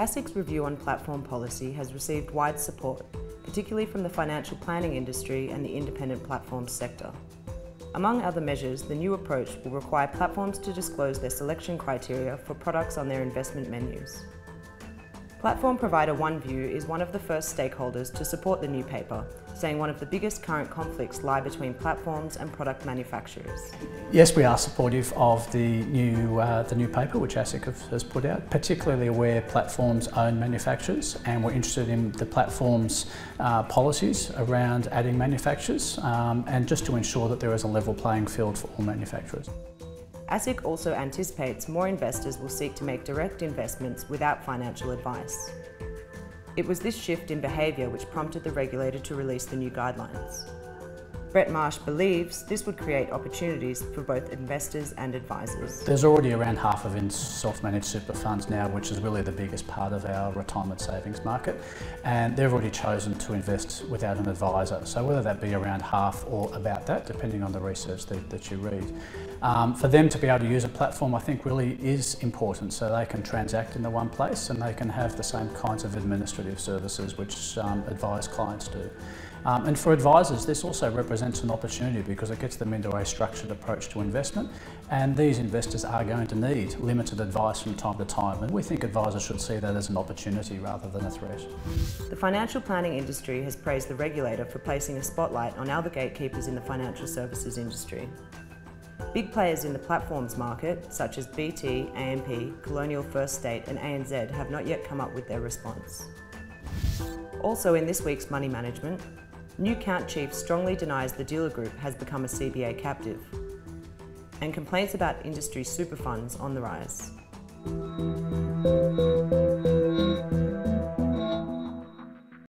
ASIC's review on platform policy has received wide support, particularly from the financial planning industry and the independent platforms sector. Among other measures, the new approach will require platforms to disclose their selection criteria for products on their investment menus. Platform provider OneVue is one of the first stakeholders to support the new paper, saying one of the biggest current conflicts lie between platforms and product manufacturers. Yes, we are supportive of the new, uh, the new paper which ASIC has put out, particularly where platforms own manufacturers and we're interested in the platform's uh, policies around adding manufacturers um, and just to ensure that there is a level playing field for all manufacturers. ASIC also anticipates more investors will seek to make direct investments without financial advice. It was this shift in behaviour which prompted the regulator to release the new guidelines. Brett Marsh believes this would create opportunities for both investors and advisors. There's already around half of self-managed super funds now, which is really the biggest part of our retirement savings market. And they've already chosen to invest without an advisor. So whether that be around half or about that, depending on the research that, that you read. Um, for them to be able to use a platform, I think really is important so they can transact in the one place and they can have the same kinds of administrative services which um, advised clients do. Um, and for advisors, this also represents an opportunity because it gets them into a structured approach to investment. And these investors are going to need limited advice from time to time. And we think advisors should see that as an opportunity rather than a threat. The financial planning industry has praised the regulator for placing a spotlight on other gatekeepers in the financial services industry. Big players in the platforms market, such as BT, AMP, Colonial First State and ANZ have not yet come up with their response. Also in this week's Money Management, New Count Chief strongly denies the dealer group has become a CBA captive and complaints about industry super funds on the rise.